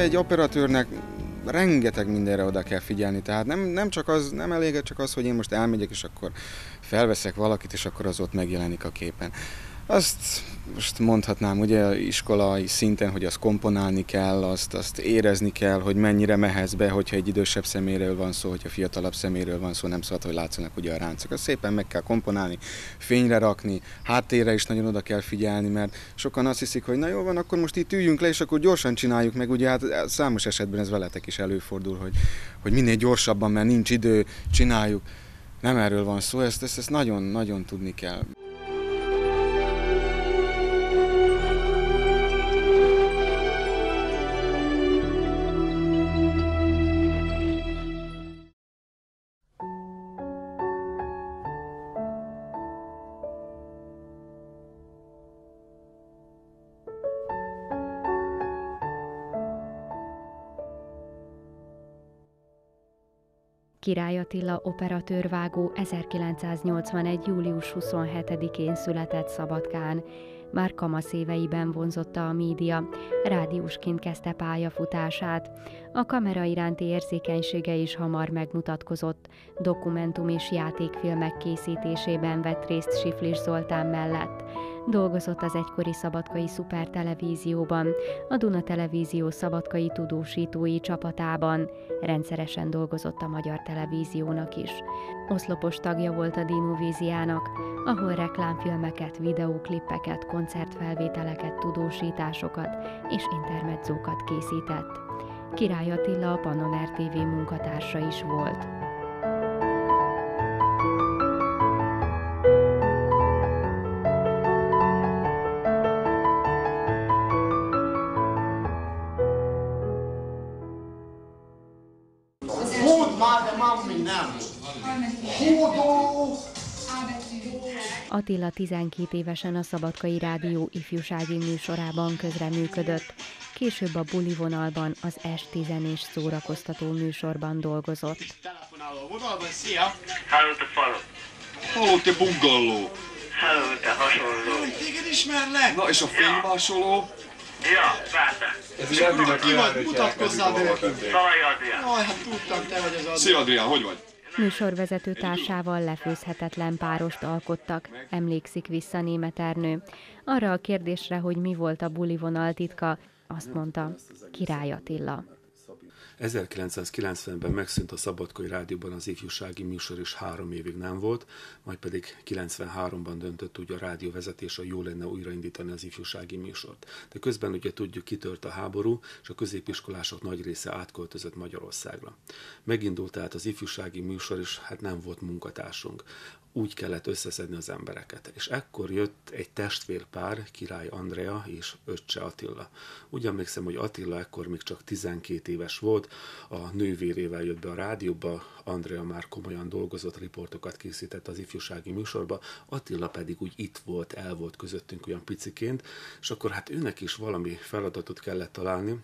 Egy operatőrnek rengeteg mindenre oda kell figyelni, tehát nem, nem csak az, nem elég csak az, hogy én most elmegyek, és akkor felveszek valakit, és akkor az ott megjelenik a képen. Azt most mondhatnám ugye iskolai szinten, hogy azt komponálni kell, azt, azt érezni kell, hogy mennyire mehetsz be, hogyha egy idősebb szeméről van szó, hogyha fiatalabb szeméről van szó, nem szabad, hogy látszanak ugye a ráncok. Azt szépen meg kell komponálni, fényre rakni, háttérre is nagyon oda kell figyelni, mert sokan azt hiszik, hogy na jó van, akkor most itt üljünk le, és akkor gyorsan csináljuk meg. Ugye hát számos esetben ez veletek is előfordul, hogy, hogy minél gyorsabban, mert nincs idő, csináljuk. Nem erről van szó, ezt, ezt, ezt nagyon-nagyon tudni kell. Király Attila operatőrvágó 1981. július 27-én született Szabadkán. Már kamasz éveiben vonzotta a média, rádiósként kezdte pályafutását. A kamera iránti érzékenysége is hamar megmutatkozott. Dokumentum és játékfilmek készítésében vett részt Siflis Zoltán mellett. Dolgozott az egykori szabadkai szupertelevízióban, a Duna Televízió szabadkai tudósítói csapatában. Rendszeresen dolgozott a Magyar Televíziónak is. Oszlopos tagja volt a Dinovíziának, ahol reklámfilmeket, videóklippeket, koncertfelvételeket, tudósításokat és intermedzókat készített. Király Attila a Pannon RTV munkatársa is volt. Attila 12 évesen a Szabadkai Rádió ifjúsági műsorában közreműködött. Később a buli vonalban az S10 és szórakoztató műsorban dolgozott. Telefonáló vonalban, szia! Hello, te falu! Hello, te bungalló! Hello, te hasonló! Hogy téged ismerlek? Na, és a fénymásoló? Ja, persze. Ez Adrinak Ki vagy? Mutatkozzál be nekünk! Szalai Adrián. Jaj, hát tudtam, te vagy az Adrián. Szia Adrián, hogy vagy? Műsorvezető társával lefőzhetetlen párost alkottak, emlékszik vissza német Ernő. Arra a kérdésre, hogy mi volt a buli vonal titka, azt mondta, Király Attila. 1990-ben megszűnt a Szabadkai Rádióban az ifjúsági műsor, és három évig nem volt, majd pedig 93-ban döntött úgy a rádióvezetés, hogy jó lenne újraindítani az ifjúsági műsort. De közben ugye tudjuk, kitört a háború, és a középiskolások nagy része átköltözött Magyarországra. Megindult tehát az ifjúsági műsor, és hát nem volt munkatársunk úgy kellett összeszedni az embereket. És ekkor jött egy testvérpár, Király Andrea és öccse Attila. Úgy emlékszem, hogy Attila ekkor még csak 12 éves volt, a nővérével jött be a rádióba, Andrea már komolyan dolgozott, riportokat készített az ifjúsági műsorba, Attila pedig úgy itt volt, el volt közöttünk olyan piciként, és akkor hát őnek is valami feladatot kellett találni,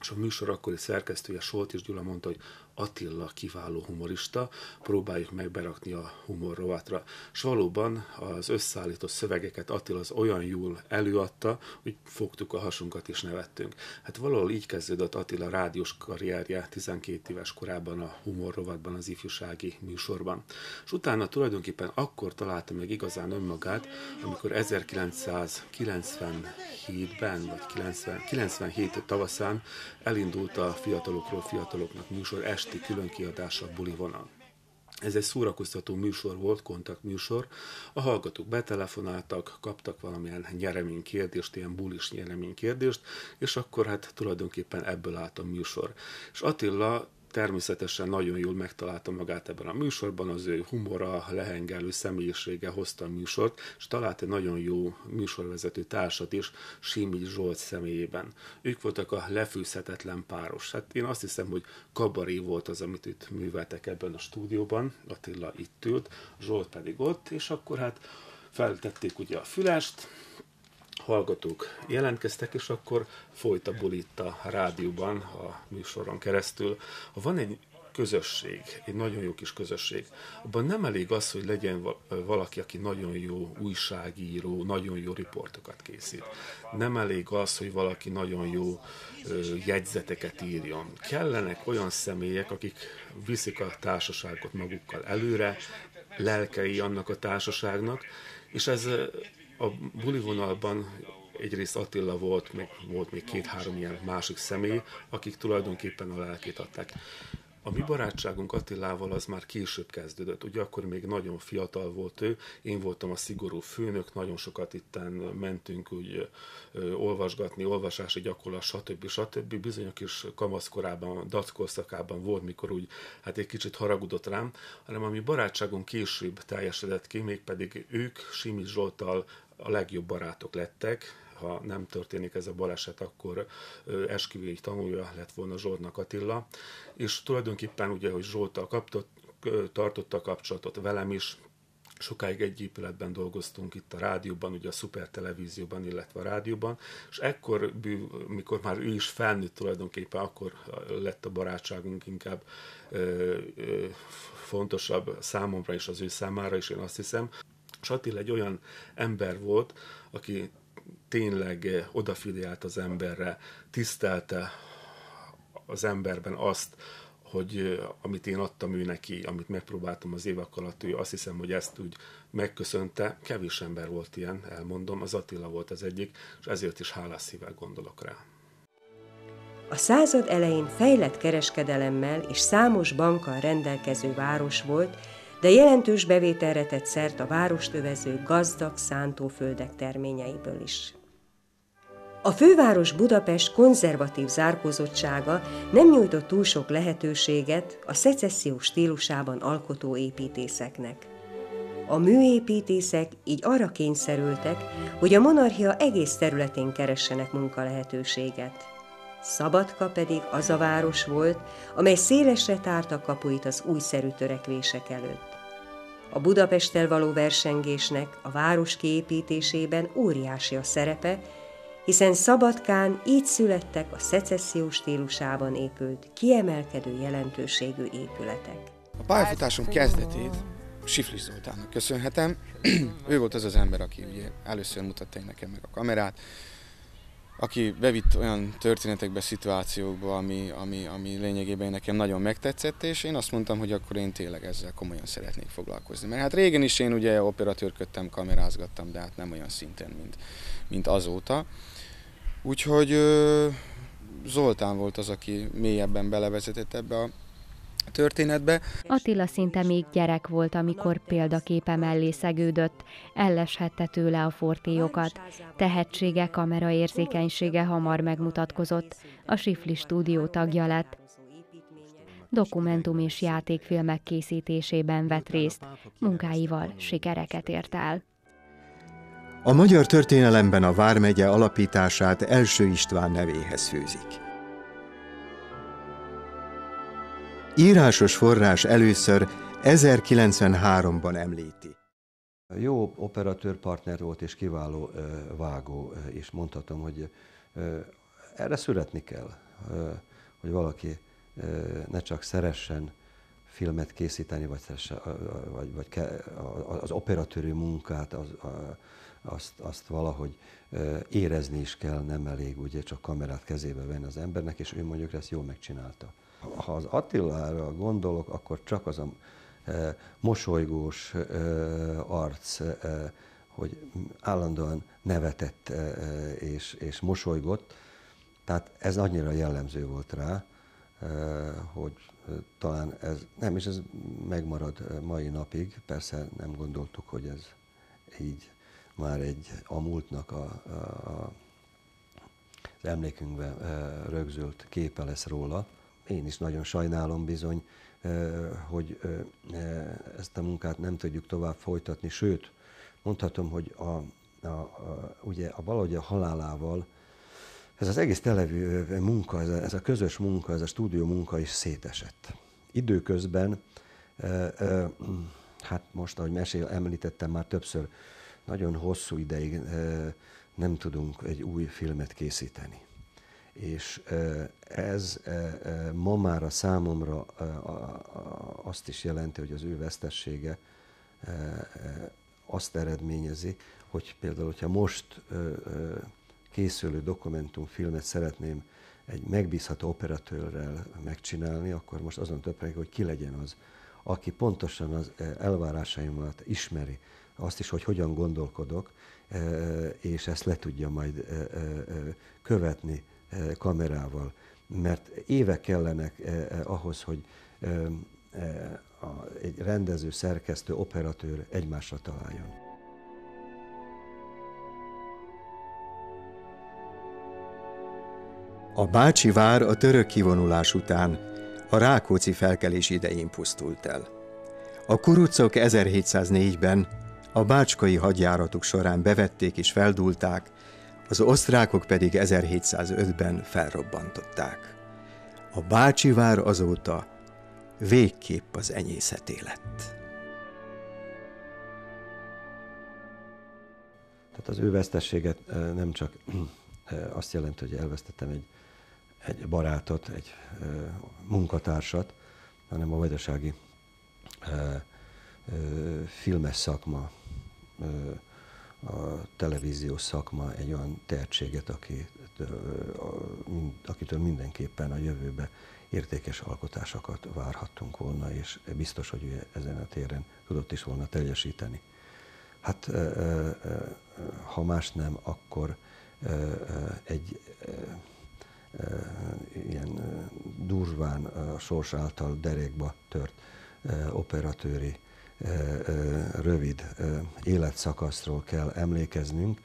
és a műsor akkori szerkesztője Solt és Gyula mondta, hogy Attila kiváló humorista, próbáljuk meg berakni a humor rovatra. És valóban az összeállított szövegeket Attila az olyan jól előadta, hogy fogtuk a hasunkat és nevettünk. Hát valahol így kezdődött Attila rádiós karrierje 12 éves korában a humor rovatban, az ifjúsági műsorban. És utána tulajdonképpen akkor találta meg igazán önmagát, amikor 1997-ben, vagy 90, 97 tavaszán elindult a Fiatalokról Fiataloknak műsor esti különkiadása Buli vonal. Ez egy szórakoztató műsor volt, kontaktműsor. A hallgatók betelefonáltak, kaptak valamilyen nyeremény kérdést, ilyen bulis nyeremény kérdést, és akkor hát tulajdonképpen ebből állt a műsor. És Attila természetesen nagyon jól megtalálta magát ebben a műsorban, az ő humora, lehengelő személyisége hozta a műsort, és talált egy nagyon jó műsorvezető társat is, Simi Zsolt személyében. Ők voltak a lefűzhetetlen páros. Hát én azt hiszem, hogy kabaré volt az, amit itt műveltek ebben a stúdióban, Attila itt ült, Zsolt pedig ott, és akkor hát feltették ugye a fülest, hallgatók jelentkeztek, és akkor folyt a bulit a rádióban, a műsoron keresztül. Ha van egy közösség, egy nagyon jó kis közösség, abban nem elég az, hogy legyen valaki, aki nagyon jó újságíró, nagyon jó riportokat készít. Nem elég az, hogy valaki nagyon jó jegyzeteket írjon. Kellenek olyan személyek, akik viszik a társaságot magukkal előre, lelkei annak a társaságnak, és ez a buli vonalban egyrészt Attila volt, meg volt még két-három ilyen másik személy, akik tulajdonképpen a lelkét adták. A mi barátságunk Attilával az már később kezdődött. Ugye akkor még nagyon fiatal volt ő, én voltam a szigorú főnök, nagyon sokat itten mentünk úgy ö, olvasgatni, olvasási gyakorlat, stb. stb. Bizony a kis kamaszkorában, dackorszakában volt, mikor úgy hát egy kicsit haragudott rám, hanem a mi barátságunk később teljesedett ki, mégpedig ők Simi Zsoltal a legjobb barátok lettek, ha nem történik ez a baleset, akkor esküvői tanulja lett volna Zsoltnak Attila, és tulajdonképpen ugye, hogy Zsolttal kaptott, tartotta a kapcsolatot velem is, sokáig egy épületben dolgoztunk itt a rádióban, ugye a szuper televízióban, illetve a rádióban, és ekkor, mikor már ő is felnőtt tulajdonképpen, akkor lett a barátságunk inkább ö, ö, fontosabb számomra és az ő számára is, én azt hiszem. És Attila egy olyan ember volt, aki tényleg odafigyelt az emberre, tisztelte az emberben azt, hogy amit én adtam ő neki, amit megpróbáltam az évek alatt, ő azt hiszem, hogy ezt úgy megköszönte. Kevés ember volt ilyen, elmondom, az Attila volt az egyik, és ezért is hálás szívvel gondolok rá. A század elején fejlett kereskedelemmel és számos bankkal rendelkező város volt, de jelentős bevételre tett szert a várost övező gazdag szántóföldek terményeiből is. A főváros Budapest konzervatív zárkózottsága nem nyújtott túl sok lehetőséget a szecessziós stílusában alkotó építészeknek. A műépítészek így arra kényszerültek, hogy a monarchia egész területén keressenek munkalehetőséget. Szabadka pedig az a város volt, amely szélesre tárta kapuit az újszerű törekvések előtt. A Budapesttel való versengésnek a város kiépítésében óriási a szerepe, hiszen Szabadkán így születtek a szecessziós stílusában épült, kiemelkedő jelentőségű épületek. A pályafutásom kezdetét Siflis Zoltánnak köszönhetem. ő volt az az ember, aki ugye először mutatta nekem meg a kamerát, aki bevitt olyan történetekbe, szituációkba, ami, ami, ami lényegében nekem nagyon megtetszett, és én azt mondtam, hogy akkor én tényleg ezzel komolyan szeretnék foglalkozni. Mert hát régen is én ugye operatőrködtem, kamerázgattam, de hát nem olyan szinten, mint, mint azóta. Úgyhogy Zoltán volt az, aki mélyebben belevezetett ebbe a történetbe. Attila szinte még gyerek volt, amikor példaképe mellé szegődött, elleshette tőle a fortélyokat. Tehetsége, kamera érzékenysége hamar megmutatkozott, a Sifli stúdió tagja lett. Dokumentum és játékfilmek készítésében vett részt, munkáival sikereket ért el. A magyar történelemben a Vármegye alapítását első István nevéhez főzik. Írásos forrás először 1093-ban említi. Jó operatőr partner volt és kiváló vágó, és mondhatom, hogy erre születni kell, hogy valaki ne csak szeressen filmet készíteni, vagy, szeressen, vagy, vagy az operatőri munkát, az, azt, azt valahogy érezni is kell, nem elég ugye csak kamerát kezébe venni az embernek, és ő mondjuk ezt jól megcsinálta. Ha az Attilára gondolok, akkor csak az a mosolygós arc, hogy állandóan nevetett és, és mosolygott, tehát ez annyira jellemző volt rá, hogy talán ez, nem, és ez megmarad mai napig, persze nem gondoltuk, hogy ez így már egy a múltnak a, a, a, az emlékünkben rögzült képe lesz róla. Én is nagyon sajnálom bizony, hogy ezt a munkát nem tudjuk tovább folytatni, sőt, mondhatom, hogy a, a, a, ugye a valahogy a halálával ez az egész televű munka, ez a, ez a közös munka, ez a stúdió munka is szétesett. Időközben, e, e, hát most, ahogy mesél, említettem már többször, nagyon hosszú ideig e, nem tudunk egy új filmet készíteni. És ez ma már a számomra azt is jelenti, hogy az ő vesztessége azt eredményezi, hogy például, hogyha most készülő dokumentumfilmet szeretném egy megbízható operatőrrel megcsinálni, akkor most azon töprek, hogy ki legyen az, aki pontosan az elvárásaimat ismeri, azt is, hogy hogyan gondolkodok, és ezt le tudja majd követni kamerával. Mert évek kellenek ahhoz, hogy egy rendező, szerkesztő, operatőr egymásra találjon. A Bácsi vár a török kivonulás után a Rákóczi felkelés idején pusztult el. A kurucok 1704-ben a bácskai hadjáratuk során bevették és feldulták, az osztrákok pedig 1705-ben felrobbantották. A Bácsi vár azóta végképp az enyészeté lett. Tehát az ő vesztességet nem csak azt jelenti, hogy elvesztettem egy, egy barátot, egy munkatársat, hanem a vajdasági filmes szakma, a televíziós szakma egy olyan tehetséget, aki, akitől mindenképpen a jövőbe értékes alkotásokat várhattunk volna, és biztos, hogy ő ezen a téren tudott is volna teljesíteni. Hát ha más nem, akkor egy ilyen durván a sors által derékba tört operatőri rövid életszakaszról kell emlékeznünk,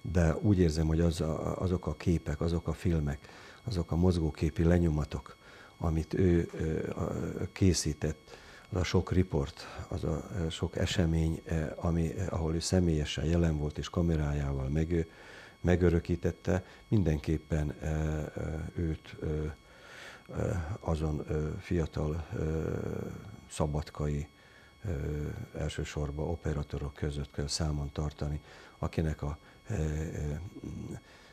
de úgy érzem, hogy az a, azok a képek, azok a filmek, azok a mozgóképi lenyomatok, amit ő készített, az a sok riport, az a sok esemény, ami, ahol ő személyesen jelen volt és kamerájával meg, megörökítette, mindenképpen őt azon fiatal szabadkai elsősorban operatőrök között kell számon tartani, akinek a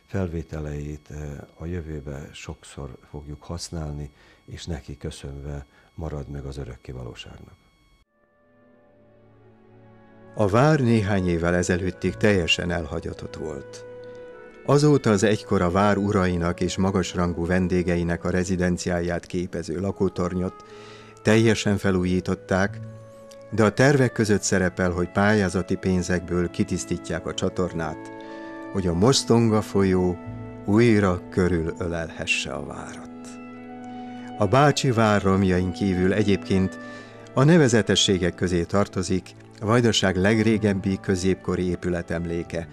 felvételeit a jövőbe sokszor fogjuk használni, és neki köszönve marad meg az örökké valóságnak. A vár néhány évvel ezelőttig teljesen elhagyatott volt. Azóta az egykor a vár urainak és magasrangú vendégeinek a rezidenciáját képező lakótornyot teljesen felújították, de a tervek között szerepel, hogy pályázati pénzekből kitisztítják a csatornát, hogy a Mostonga folyó újra körül ölelhesse a várat. A Bácsi vár romjain kívül egyébként a nevezetességek közé tartozik a Vajdaság legrégebbi középkori épületemléke,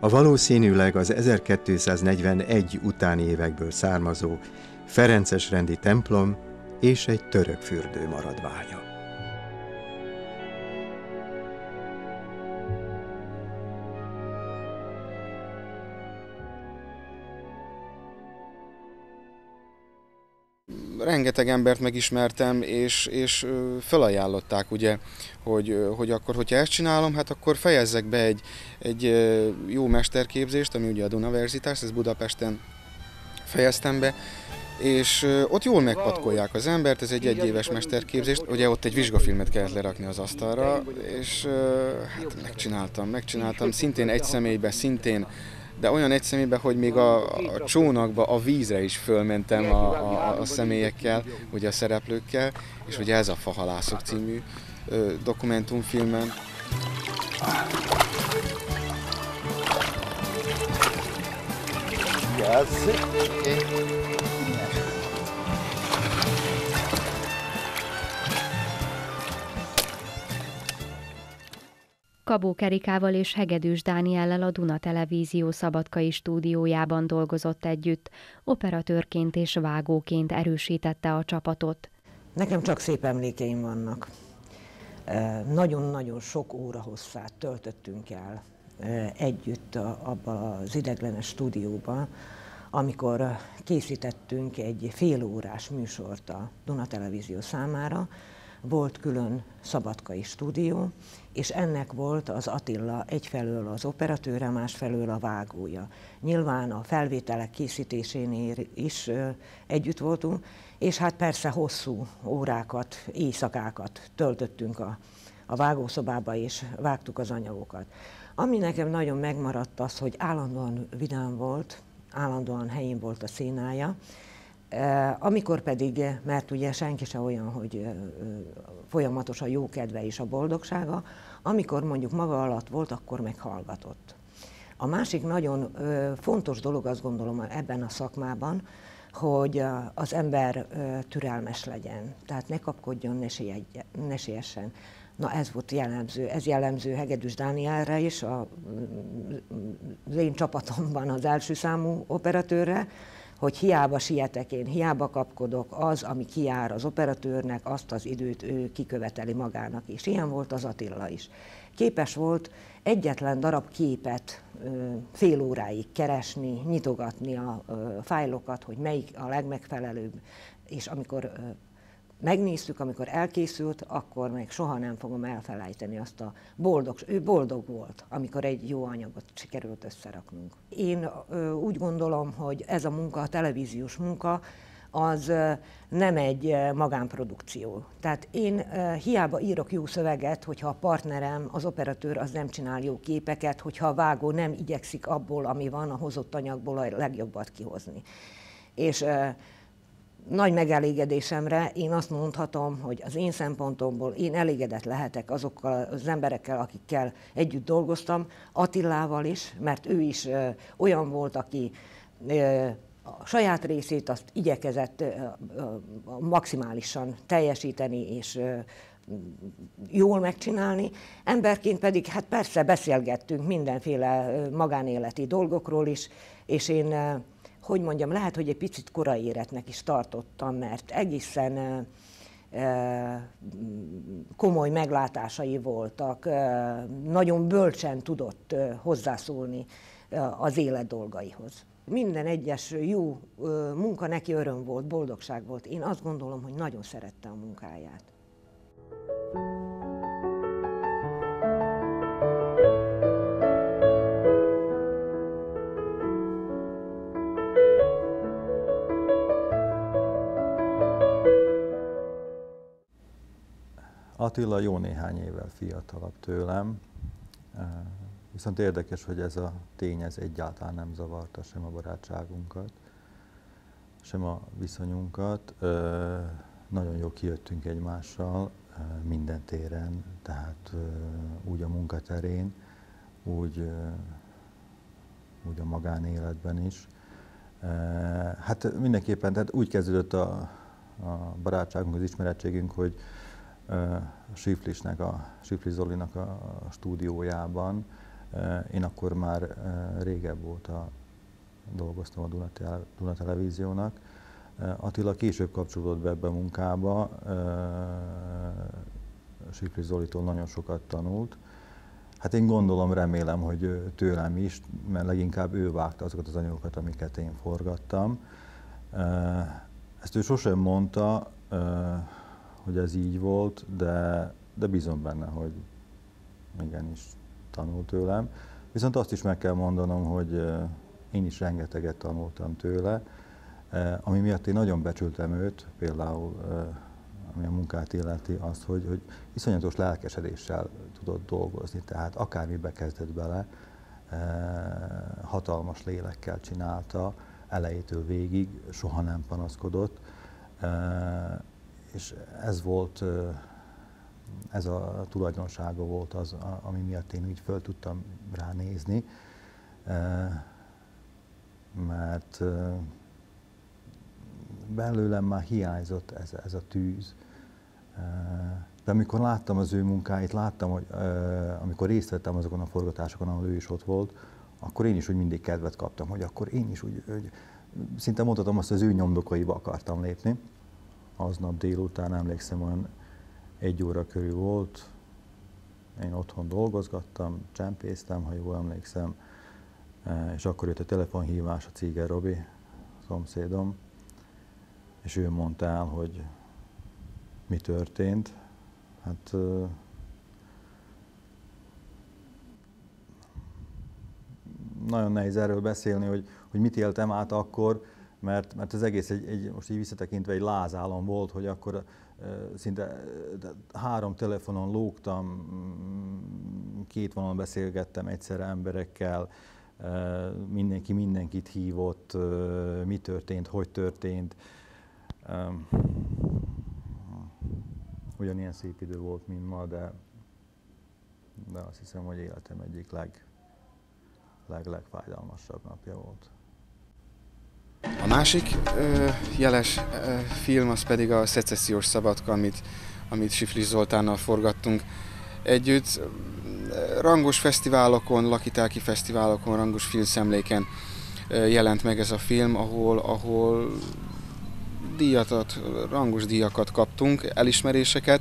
a valószínűleg az 1241 utáni évekből származó Ferences rendi templom és egy török fürdő maradványa. Rengeteg embert megismertem, és, és felajánlották, ugye, hogy, hogy akkor, hogyha ezt csinálom, hát akkor fejezzek be egy, egy jó mesterképzést, ami ugye a Dunaverzitás, ez Budapesten fejeztem be, és ott jól megpatkolják az embert, ez egy egyéves mesterképzés, ugye ott egy vizsgafilmet kellett lerakni az asztalra, és hát megcsináltam, megcsináltam, szintén egy személybe, szintén de olyan egy hogy még a, a csónakba, a vízre is fölmentem a, a, a személyekkel, ugye a szereplőkkel, és ugye ez a Fahalászok című ö, dokumentumfilmen. Yes. Kabó Kerikával és Hegedűs Dániellel a Duna Televízió szabadkai stúdiójában dolgozott együtt, operatőrként és vágóként erősítette a csapatot. Nekem csak szép emlékeim vannak. Nagyon-nagyon sok óra hosszát töltöttünk el együtt abban az ideglenes stúdióban, amikor készítettünk egy félórás műsort a Duna Televízió számára, volt külön szabadkai stúdió, és ennek volt az Attila egyfelől az operatőre, másfelől a vágója. Nyilván a felvételek készítésénél is együtt voltunk, és hát persze hosszú órákat, éjszakákat töltöttünk a, a vágószobába, és vágtuk az anyagokat. Ami nekem nagyon megmaradt az, hogy állandóan vidám volt, állandóan helyén volt a színája, amikor pedig, mert ugye senki se olyan, hogy folyamatos a jókedve és a boldogsága, amikor mondjuk maga alatt volt, akkor meghallgatott. A másik nagyon fontos dolog azt gondolom ebben a szakmában, hogy az ember türelmes legyen, tehát ne kapkodjon, ne, siessen. Na ez volt jellemző, ez jellemző Hegedűs Dánielre is, a, az én csapatomban az első számú operatőrre, hogy hiába sietek én, hiába kapkodok, az, ami kiár az operatőrnek, azt az időt ő kiköveteli magának is. Ilyen volt az Attila is. Képes volt egyetlen darab képet fél óráig keresni, nyitogatni a fájlokat, hogy melyik a legmegfelelőbb, és amikor megnéztük, amikor elkészült, akkor még soha nem fogom elfelejteni azt a boldog, ő boldog volt, amikor egy jó anyagot sikerült összeraknunk. Én úgy gondolom, hogy ez a munka, a televíziós munka, az nem egy magánprodukció. Tehát én hiába írok jó szöveget, hogyha a partnerem, az operatőr az nem csinál jó képeket, hogyha a vágó nem igyekszik abból, ami van, a hozott anyagból a legjobbat kihozni. És nagy megelégedésemre én azt mondhatom, hogy az én szempontomból én elégedett lehetek azokkal az emberekkel, akikkel együtt dolgoztam, Attilával is, mert ő is ö, olyan volt, aki ö, a saját részét azt igyekezett ö, maximálisan teljesíteni és jól megcsinálni. Emberként pedig hát persze beszélgettünk mindenféle magánéleti dolgokról is, és én hogy mondjam, lehet, hogy egy picit korai életnek is tartottam, mert egészen komoly meglátásai voltak, nagyon bölcsen tudott hozzászólni az élet dolgaihoz. Minden egyes jó munka neki öröm volt, boldogság volt. Én azt gondolom, hogy nagyon szerette a munkáját. Attila jó néhány évvel fiatalabb tőlem, viszont érdekes, hogy ez a tény ez egyáltalán nem zavarta sem a barátságunkat, sem a viszonyunkat. Nagyon jó kijöttünk egymással minden téren, tehát úgy a munkaterén, úgy, úgy a magánéletben is. Hát mindenképpen, tehát úgy kezdődött a, a barátságunk, az ismerettségünk, hogy Siflisnek, a Siflis Zolinak a stúdiójában. Én akkor már régebb óta dolgoztam a Duna Televíziónak. Attila később kapcsolódott be ebbe a munkába, Siflis Zolitól nagyon sokat tanult. Hát én gondolom, remélem, hogy tőlem is, mert leginkább ő vágta azokat az anyagokat, amiket én forgattam. Ezt ő sosem mondta, hogy ez így volt, de, de bízom benne, hogy igenis tanult tőlem. Viszont azt is meg kell mondanom, hogy én is rengeteget tanultam tőle, Ami miatt én nagyon becsültem őt, például ami a munkát illeti, azt, hogy, hogy iszonyatos lelkesedéssel tudott dolgozni, tehát akármibe kezdett bele, hatalmas lélekkel csinálta, elejétől végig, soha nem panaszkodott, és ez volt, ez a tulajdonsága volt az, ami miatt én úgy föl tudtam ránézni, mert belőlem már hiányzott ez, ez a tűz. De amikor láttam az ő munkáit, láttam, hogy amikor részt vettem azokon a forgatásokon, ahol ő is ott volt, akkor én is úgy mindig kedvet kaptam, hogy akkor én is úgy, hogy szinte mondhatom azt, az ő nyomdokaiba akartam lépni. Aznap délután emlékszem, olyan egy óra körül volt, én otthon dolgozgattam, csempésztem, ha jól emlékszem, és akkor jött a telefonhívás a Cíger Robi, a szomszédom, és ő mondta el, hogy mi történt. Hát nagyon nehéz erről beszélni, hogy, hogy mit éltem át akkor, mert, mert az egész egy, egy, most így visszatekintve egy lázálom volt, hogy akkor szinte három telefonon lógtam, két vonalon beszélgettem egyszerre emberekkel, mindenki mindenkit hívott, mi történt, hogy történt. Ugyanilyen szép idő volt, mint ma, de, de azt hiszem, hogy életem egyik leg, leg, legfájdalmasabb napja volt. A másik ö, jeles ö, film az pedig a Szecessziós Szabadka, amit, amit Siflis Zoltánnal forgattunk együtt. Rangos fesztiválokon, lakitáki fesztiválokon, rangos filmszemléken jelent meg ez a film, ahol, ahol díjatat, rangos díjakat kaptunk, elismeréseket.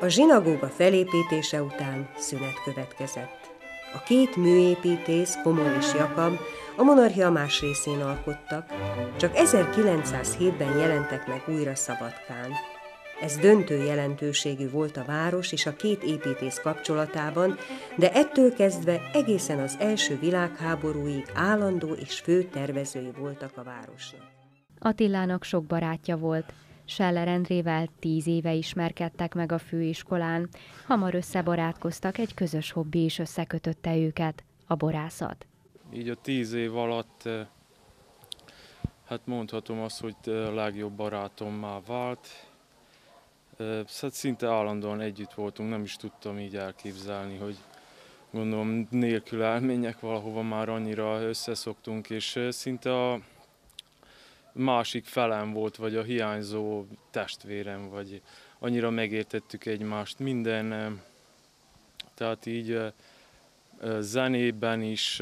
A zsinagóga felépítése után szünet következett. A két műépítész, Komor és Jakab, a monarchia más részén alkottak, csak 1907-ben jelentek meg újra Szabadkán. Ez döntő jelentőségű volt a város és a két építész kapcsolatában, de ettől kezdve egészen az első világháborúig állandó és fő tervezői voltak a városnak. Attilának sok barátja volt, Scheller Endrével tíz éve ismerkedtek meg a főiskolán, hamar összebarátkoztak, egy közös hobbi is összekötötte őket, a borászat. Így a tíz év alatt eh, hát mondhatom azt, hogy a legjobb barátom már vált. Eh, hát szinte állandóan együtt voltunk, nem is tudtam így elképzelni, hogy gondolom nélkül elmények valahova már annyira összeszoktunk, és eh, szinte a másik felem volt, vagy a hiányzó testvérem, vagy annyira megértettük egymást. Minden, tehát így zenében is,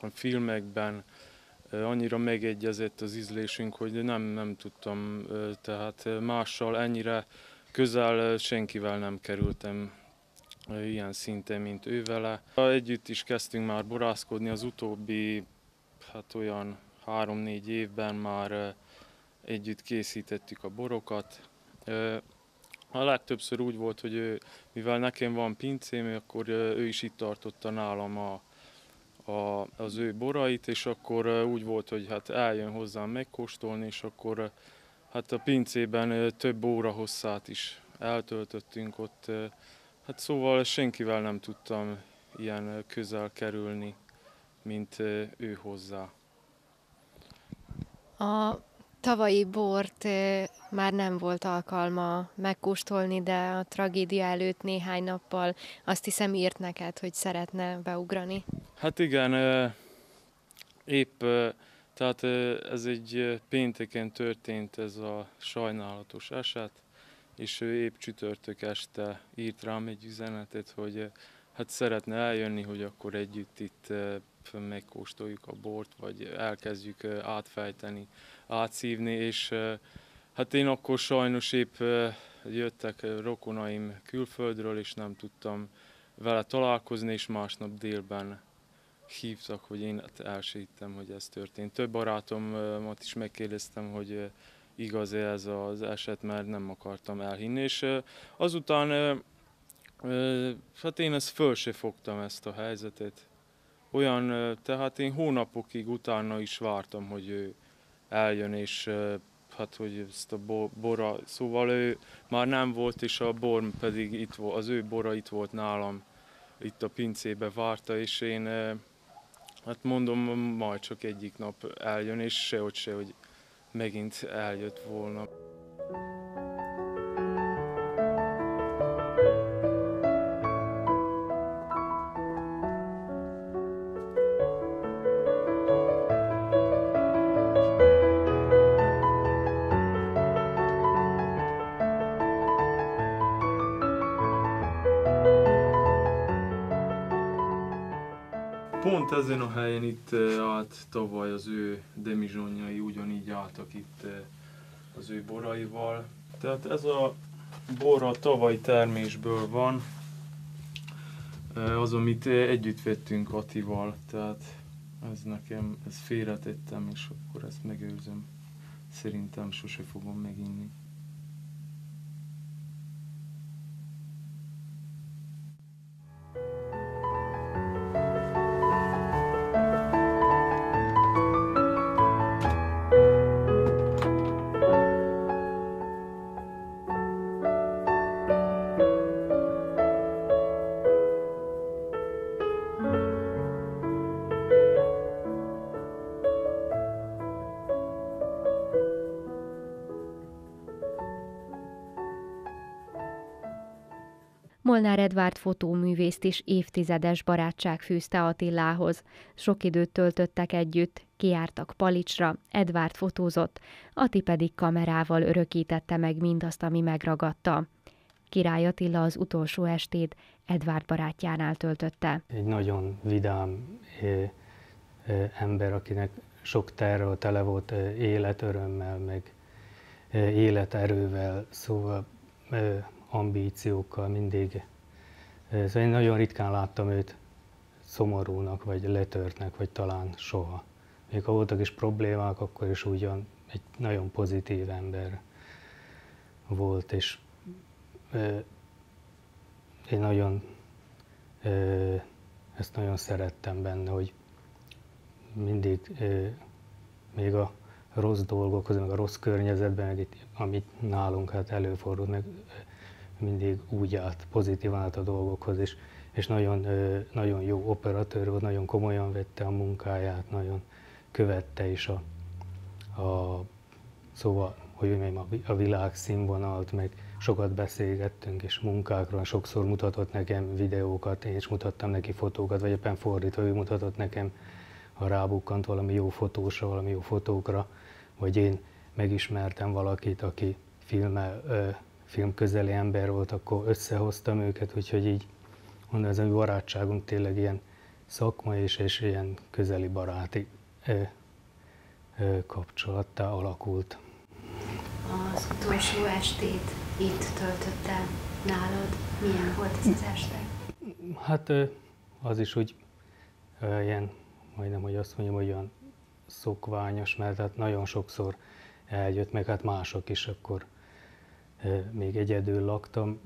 a filmekben annyira megegyezett az ízlésünk, hogy nem, nem tudtam, tehát mással ennyire közel senkivel nem kerültem ilyen szinten, mint ő vele. Együtt is kezdtünk már borászkodni az utóbbi, hát olyan három-négy évben már együtt készítettük a borokat. A legtöbbször úgy volt, hogy ő, mivel nekem van pincém, akkor ő is itt tartotta nálam a, a, az ő borait, és akkor úgy volt, hogy hát eljön hozzám megkóstolni, és akkor hát a pincében több óra hosszát is eltöltöttünk ott. Hát szóval senkivel nem tudtam ilyen közel kerülni, mint ő hozzá. A tavalyi bort már nem volt alkalma megkóstolni, de a tragédia előtt néhány nappal azt hiszem írt neked, hogy szeretne beugrani. Hát igen, épp, tehát ez egy pénteken történt ez a sajnálatos eset, és ő épp csütörtök este írt rám egy üzenetet, hogy hát szeretne eljönni, hogy akkor együtt itt megkóstoljuk a bort, vagy elkezdjük átfejteni, átszívni, és hát én akkor sajnos épp jöttek rokonaim külföldről, és nem tudtam vele találkozni, és másnap délben hívtak, hogy én hát elsítem, hogy ez történt. Több barátomat is megkérdeztem, hogy igaz-e ez az eset, mert nem akartam elhinni, és azután Hát én ezt föl se fogtam ezt a helyzetet. Olyan, tehát én hónapokig utána is vártam, hogy ő eljön, és hát hogy ezt a bora, szóval ő már nem volt, és a bor pedig itt volt, az ő bora itt volt nálam, itt a pincébe várta, és én hát mondom, majd csak egyik nap eljön, és sehogy se, hogy megint eljött volna. Pont ezen a helyen itt állt tavaly az ő demizsonjai, ugyanígy álltak itt az ő boraival. Tehát ez a bor a tavaly termésből van, az, amit együtt vettünk Atival, tehát ez nekem, ezt félretettem, és akkor ezt megőrzöm. Szerintem sose fogom meginni. Molnár Edvárd fotóművészt is évtizedes barátság fűzte Attilához. Sok időt töltöttek együtt, kiártak Palicsra, Edvárd fotózott, Ati pedig kamerával örökítette meg mindazt, ami megragadta. Király Attila az utolsó estét Edvárd barátjánál töltötte. Egy nagyon vidám é, é, ember, akinek sok terről tele volt életörömmel, meg életerővel, szóval ambíciókkal mindig. Szóval én nagyon ritkán láttam őt szomorúnak, vagy letörtnek, vagy talán soha. Még ha voltak is problémák, akkor is ugyan egy nagyon pozitív ember volt, és én nagyon ö, ezt nagyon szerettem benne, hogy mindig még a rossz dolgokhoz, meg a rossz környezetben, meg itt, amit nálunk hát előfordult, meg mindig úgy állt, pozitívan állt a dolgokhoz, és, és nagyon, nagyon jó operatőr volt, nagyon komolyan vette a munkáját, nagyon követte is a, a szóval, hogy mondjam, a világ színvonalt, meg sokat beszélgettünk, és munkákról, sokszor mutatott nekem videókat, én is mutattam neki fotókat, vagy éppen fordítva, ő mutatott nekem, ha rábukkant valami jó fotósra, valami jó fotókra, vagy én megismertem valakit, aki filmmel filmközeli ember volt, akkor összehoztam őket, úgyhogy így mondom, ez a barátságunk tényleg ilyen szakmai és, és ilyen közeli baráti ö, ö, kapcsolattá alakult. Az utolsó estét itt töltötte nálad. Milyen volt ez az este? Hát az is úgy ilyen, majdnem, hogy azt mondjam, hogy olyan szokványos, mert hát nagyon sokszor eljött, meg hát mások is akkor még egyedül laktam,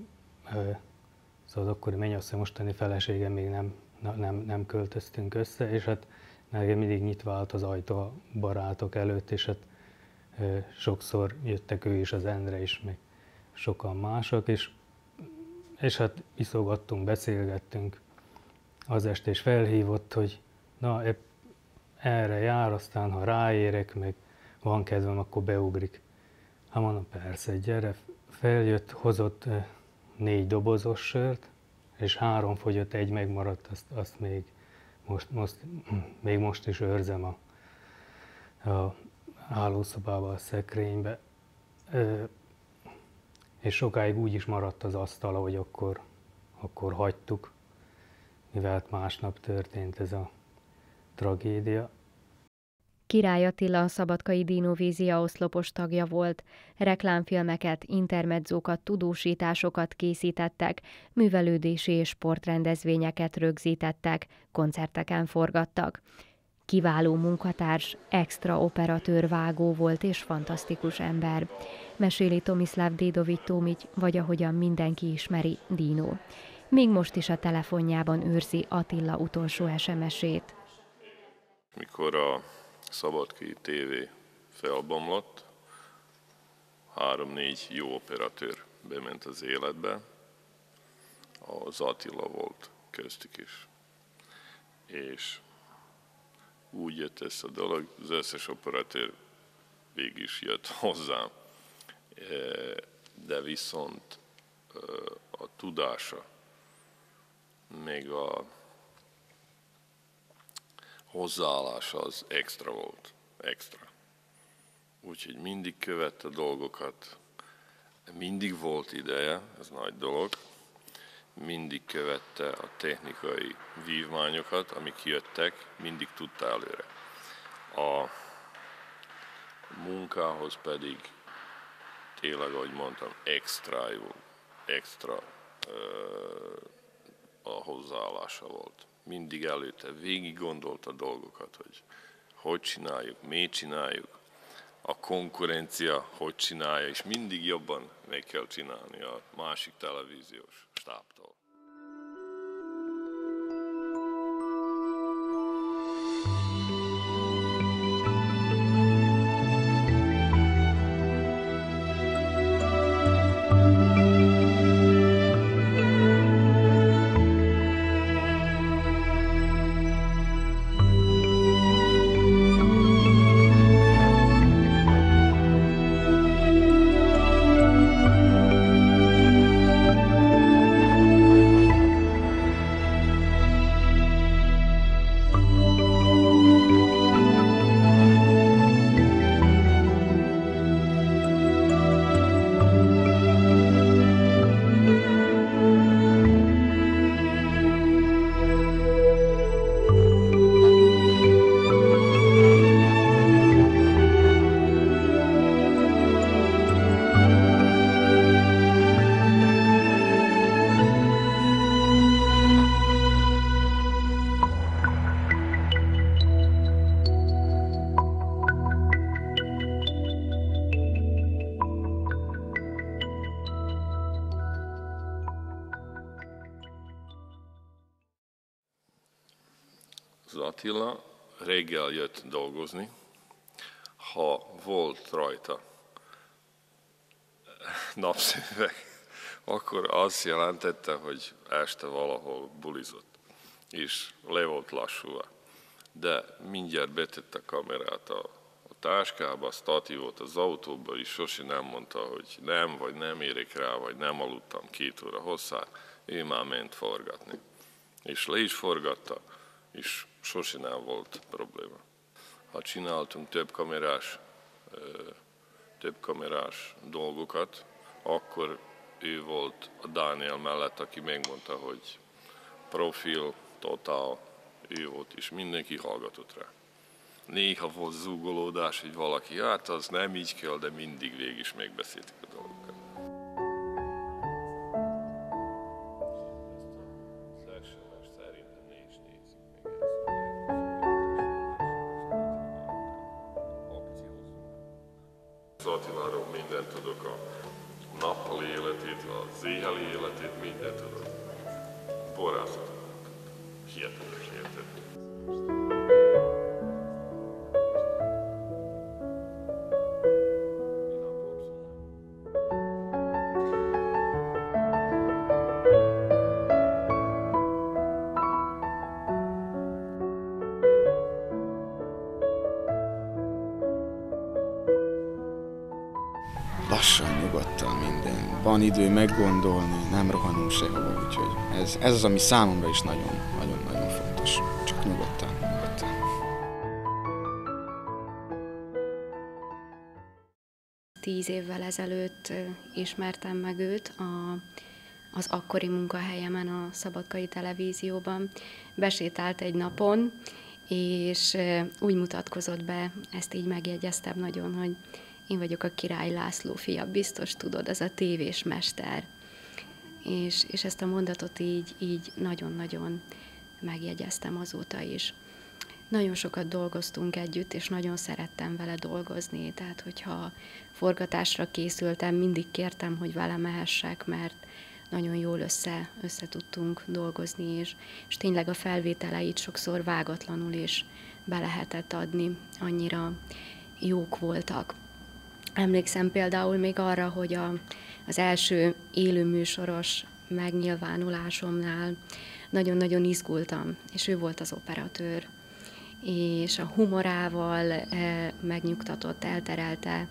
szóval az akkori mennyasszony mostani feleségem még nem, nem, nem költöztünk össze, és hát nekem mindig nyitva állt az ajtó a barátok előtt, és hát sokszor jöttek ő is, az Endre is, meg sokan mások, és, és hát iszogattunk, beszélgettünk. Az este is felhívott, hogy na, erre jár, aztán ha ráérek, meg van kedvem, akkor beugrik. Hát mondom, persze, gyere, feljött, hozott négy dobozos sört, és három fogyott, egy megmaradt, azt, azt még, most, most, még most is őrzem a, a hálószobába, a szekrénybe. Ö, és sokáig úgy is maradt az asztala, hogy akkor, akkor hagytuk, mivel másnap történt ez a tragédia. Király Attila a Szabadkai Dinovízia oszlopos tagja volt. Reklámfilmeket, intermedzókat, tudósításokat készítettek, művelődési és sportrendezvényeket rögzítettek, koncerteken forgattak. Kiváló munkatárs, extra operatőr vágó volt és fantasztikus ember. Meséli Tomislav Dédovic Tomic, vagy ahogyan mindenki ismeri, Dino. még most is a telefonjában őrzi Attila utolsó SMS-ét. Mikor a Szabadki TV felbomlott, három-négy jó operatőr bement az életbe, az Attila volt köztük is. És úgy jött ez a dolog, az összes operatőr végig is jött hozzám, de viszont a tudása, még a hozzáállása az extra volt, extra. Úgyhogy mindig követte dolgokat, mindig volt ideje, ez nagy dolog, mindig követte a technikai vívmányokat, amik jöttek, mindig tudta előre. A munkához pedig tényleg, ahogy mondtam, extra jó, extra a hozzáállása volt. Mindig előtte végig gondolta dolgokat, hogy hogy csináljuk, miért csináljuk, a konkurencia hogy csinálja, és mindig jobban meg kell csinálni a másik televíziós stábtól. Reggel jött dolgozni, ha volt rajta napszemüveg, akkor azt jelentette, hogy este valahol bulizott, és le volt lassúva. De mindjárt betette a kamerát a, a táskába, a statívot az autóba, és sose nem mondta, hogy nem, vagy nem érek rá, vagy nem aludtam két óra hosszá, ő már ment forgatni. És le is forgatta, és sose nem volt probléma. Ha csináltunk több kamerás, több kamerás dolgokat, akkor ő volt a Dániel mellett, aki megmondta, hogy profil, totál, ő volt, és mindenki hallgatott rá. Néha volt zúgolódás, hogy valaki, hát az nem így kell, de mindig végig is megbeszéltük a dolgokat. Idő meggondolni, nem rohanunk sehova, úgyhogy ez, ez az, ami számomra is nagyon, nagyon, nagyon fontos. Csak nyugodtan, nyugodtan. Tíz évvel ezelőtt ismertem meg őt a, az akkori munkahelyemen a Szabadkai Televízióban. Besétált egy napon, és úgy mutatkozott be, ezt így megjegyeztem nagyon, hogy én vagyok a király László fia, biztos tudod, ez a tévés mester. És, és ezt a mondatot így, így nagyon-nagyon megjegyeztem azóta is. Nagyon sokat dolgoztunk együtt, és nagyon szerettem vele dolgozni, tehát hogyha forgatásra készültem, mindig kértem, hogy vele mehessek, mert nagyon jól össze, össze tudtunk dolgozni, és, és tényleg a felvételeit sokszor vágatlanul is be lehetett adni, annyira jók voltak. Emlékszem például még arra, hogy a, az első élőműsoros megnyilvánulásomnál nagyon-nagyon izgultam, és ő volt az operatőr, és a humorával eh, megnyugtatott, elterelte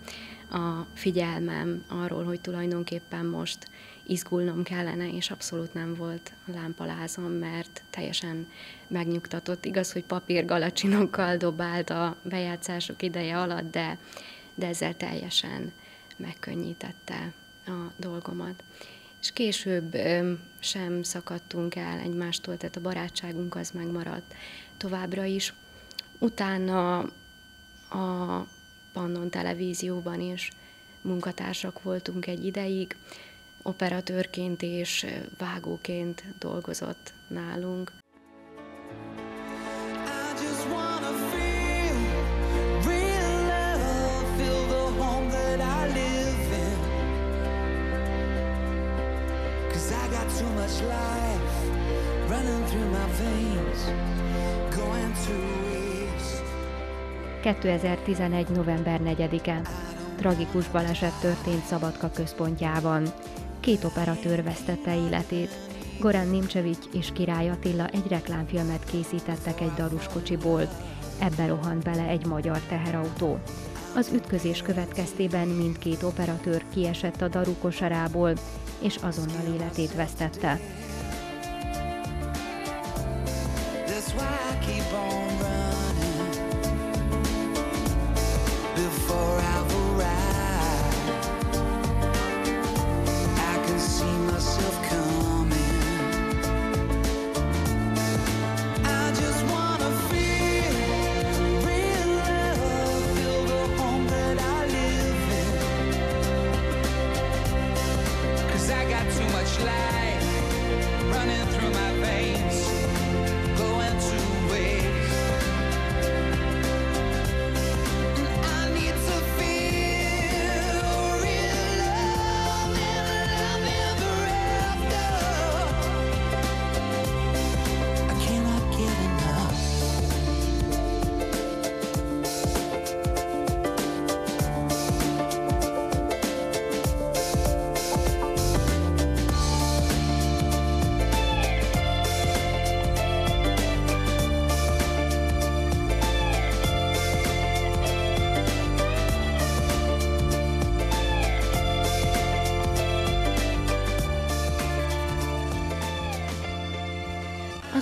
a figyelmem arról, hogy tulajdonképpen most izgulnom kellene, és abszolút nem volt lámpalázom, mert teljesen megnyugtatott. Igaz, hogy papírgalacsinokkal dobált a bejátszások ideje alatt, de, de ezzel teljesen megkönnyítette a dolgomat. És később sem szakadtunk el egymástól, tehát a barátságunk az megmaradt továbbra is. Utána a Pannon televízióban is munkatársak voltunk egy ideig, operatőrként és vágóként dolgozott nálunk. 2011. november 4-e. Tragikus baleset történt Szabadka központjában. Két operatőr vesztette életét. Goran Nimcsevics és Király Attila egy reklámfilmet készítettek egy daruskocsiból. Ebbe rohant bele egy magyar teherautó. Az ütközés következtében mindkét operatőr kiesett a daru kosarából, és azonnal életét vesztette.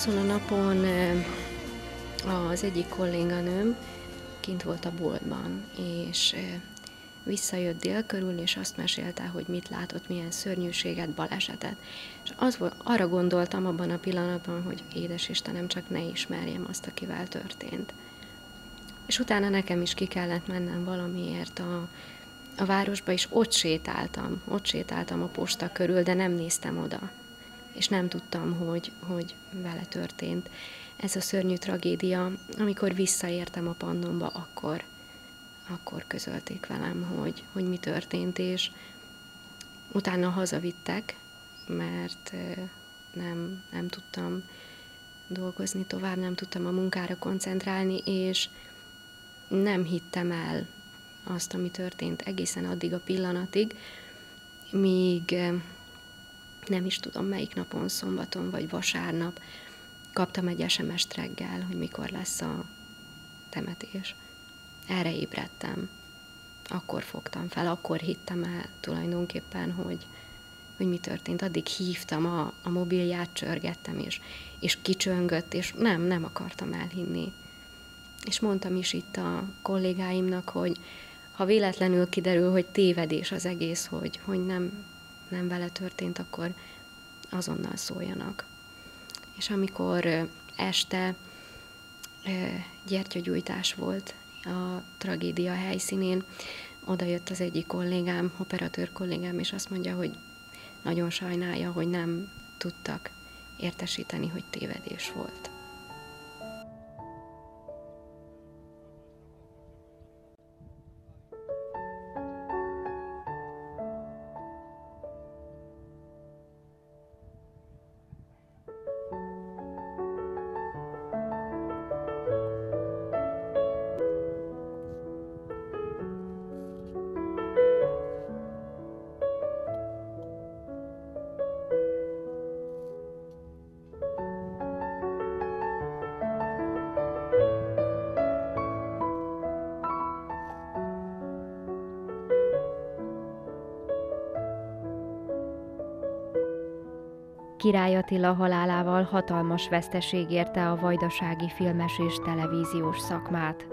Azon a napon az egyik kolléganőm kint volt a boltban, és visszajött dél körül, és azt mesélte, hogy mit látott, milyen szörnyűséget, balesetet. És az, arra gondoltam abban a pillanatban, hogy édes Istenem, csak ne ismerjem azt, akivel történt. És utána nekem is ki kellett mennem valamiért a, a városba, és ott sétáltam, ott sétáltam a posta körül, de nem néztem oda és nem tudtam, hogy, hogy vele történt. Ez a szörnyű tragédia, amikor visszaértem a pannomba, akkor, akkor közölték velem, hogy, hogy mi történt, és utána hazavittek, mert nem, nem tudtam dolgozni tovább, nem tudtam a munkára koncentrálni, és nem hittem el azt, ami történt egészen addig a pillanatig, míg nem is tudom melyik napon, szombaton vagy vasárnap kaptam egy SMS-t reggel, hogy mikor lesz a temetés. Erre ébredtem. Akkor fogtam fel, akkor hittem el tulajdonképpen, hogy, hogy mi történt. Addig hívtam, a, a mobilját csörgettem, és, és kicsöngött, és nem, nem akartam elhinni. És mondtam is itt a kollégáimnak, hogy ha véletlenül kiderül, hogy tévedés az egész, hogy, hogy nem, nem vele történt, akkor azonnal szóljanak. És amikor este gyertyagyújtás volt a tragédia helyszínén, oda jött az egyik kollégám, operatőr kollégám, és azt mondja, hogy nagyon sajnálja, hogy nem tudtak értesíteni, hogy tévedés volt. Király Attila halálával hatalmas veszteség érte a vajdasági filmes és televíziós szakmát.